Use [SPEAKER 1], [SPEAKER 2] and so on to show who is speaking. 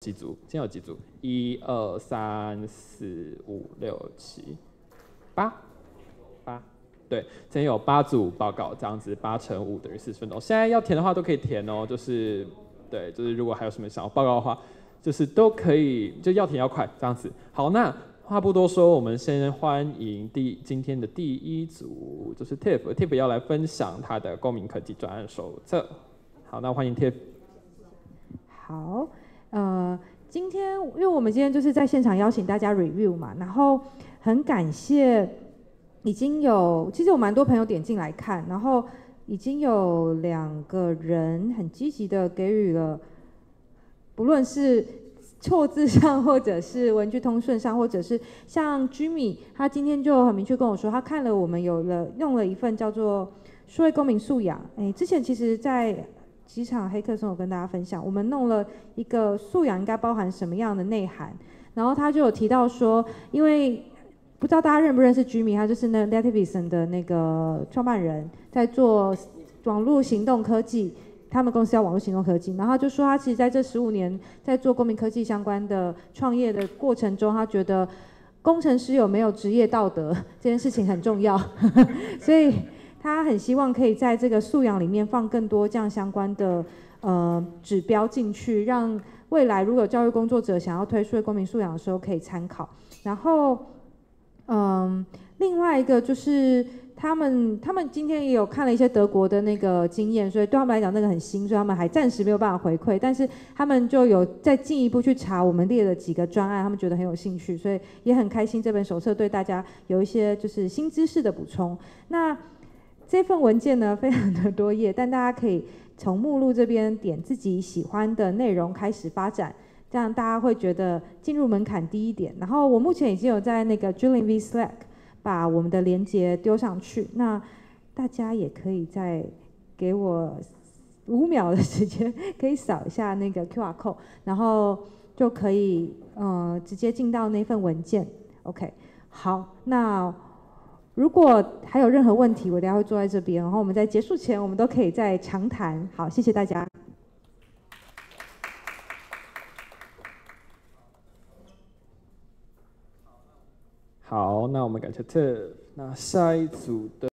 [SPEAKER 1] 几组？今天有几组？一二三四五六七八八，对，今天有八组报告，这样子八乘五等于四十分钟。现在要填的话都可以填哦，就是对，就是如果还有什么想要报告的话，就是都可以，就要填要快这样子。好，那话不多说，我们先欢迎第今天的第一组，就是 Tiff，Tiff 要来分享他的公民科技专案手册。好，那欢迎 Tiff。
[SPEAKER 2] 好。今天因为我们今天就是在现场邀请大家 review 嘛，然后很感谢已经有，其实有蛮多朋友点进来看，然后已经有两个人很积极的给予了，不论是错字上，或者是文具通顺上，或者是像 Jimmy，他今天就很明确跟我说，他看了我们有了用了一份叫做数位公民素养，哎，之前其实在。几场黑客松，有跟大家分享，我们弄了一个素养应该包含什么样的内涵，然后他就有提到说，因为不知道大家认不认识居民，他就是那 Nativism 的那个创办人，在做网络行动科技，他们公司叫网络行动科技，然后就说他其实在这十五年在做公民科技相关的创业的过程中，他觉得工程师有没有职业道德 这件事情很重要，所以。他很希望可以在这个素养里面放更多这样相关的呃指标进去，让未来如果教育工作者想要推出公民素养的时候可以参考。然后，嗯，另外一个就是他们他们今天也有看了一些德国的那个经验，所以对他们来讲那个很新，所以他们还暂时没有办法回馈。但是他们就有再进一步去查我们列的几个专案，他们觉得很有兴趣，所以也很开心这本手册对大家有一些就是新知识的补充。那这份文件呢，非常的多页，但大家可以从目录这边点自己喜欢的内容开始发展，这样大家会觉得进入门槛低一点。然后我目前已经有在那个 Julian V Slack 把我们的连接丢上去，那大家也可以再给我五秒的时间，可以扫一下那个 QR code，然后就可以呃直接进到那份文件。OK，好，那。如果还有任何问题，我等下会坐在这边，然后我们在结束前，我们都可以再长谈。好，谢谢大家。
[SPEAKER 1] 好，那我们感谢 Tiff。那下一组的。